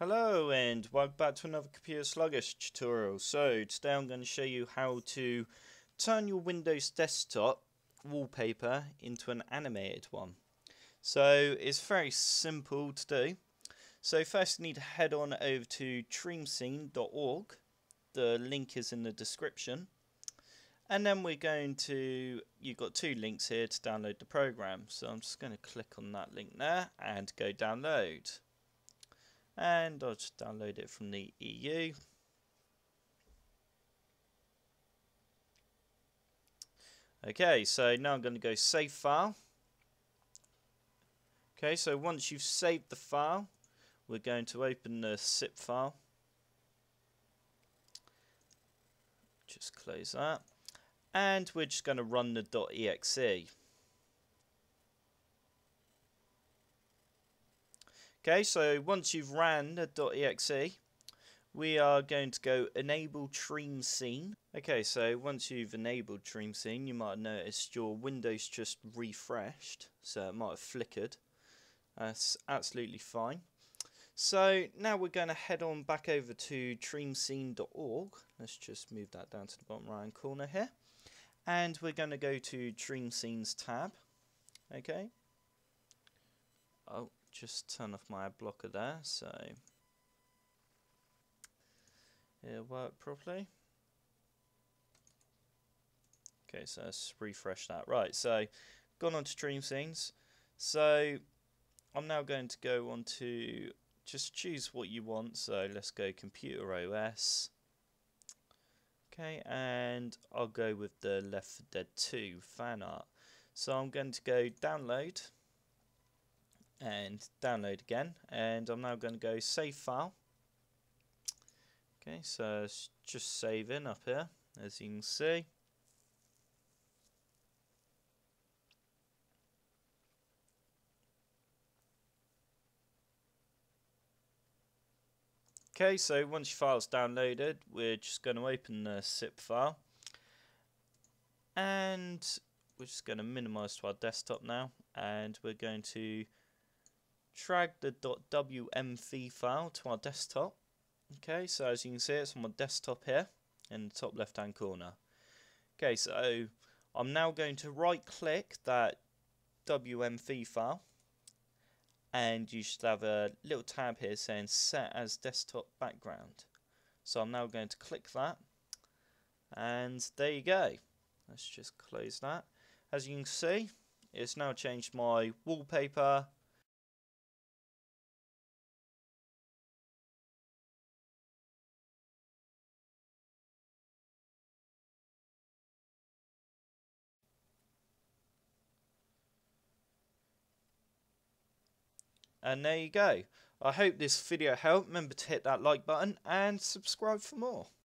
Hello and welcome back to another Computer Sluggish tutorial. So today I'm going to show you how to turn your Windows desktop wallpaper into an animated one. So it's very simple to do. So first you need to head on over to dreamscene.org. The link is in the description. And then we're going to, you've got two links here to download the program. So I'm just going to click on that link there and go download and I'll just download it from the EU. Okay, so now I'm going to go save file. Okay, so once you've saved the file, we're going to open the zip file. Just close that. And we're just going to run the .exe. Okay, so once you've ran the .exe, we are going to go enable Dream Scene. Okay, so once you've enabled Dream Scene, you might have noticed your Windows just refreshed, so it might have flickered. That's absolutely fine. So now we're going to head on back over to dreamscene.org. Let's just move that down to the bottom right hand corner here. And we're going to go to Dream Scenes tab. Okay. Oh, just turn off my blocker there so it'll work properly. Okay, so let's refresh that. Right, so gone on to Dream Scenes. So I'm now going to go on to just choose what you want. So let's go Computer OS. Okay, and I'll go with the Left 4 Dead 2 fan art. So I'm going to go download and download again and I'm now going to go save file okay so it's just saving up here as you can see Okay, so once your file's downloaded, we're just going to open the zip file. And we're just going to minimize to our desktop now. And we're going to drag the .wmv file to our desktop. Okay, so as you can see, it's on my desktop here in the top left hand corner. Okay, so I'm now going to right click that WMV file and you should have a little tab here saying set as desktop background. So I'm now going to click that and there you go. Let's just close that. As you can see, it's now changed my wallpaper, And there you go. I hope this video helped. Remember to hit that like button and subscribe for more.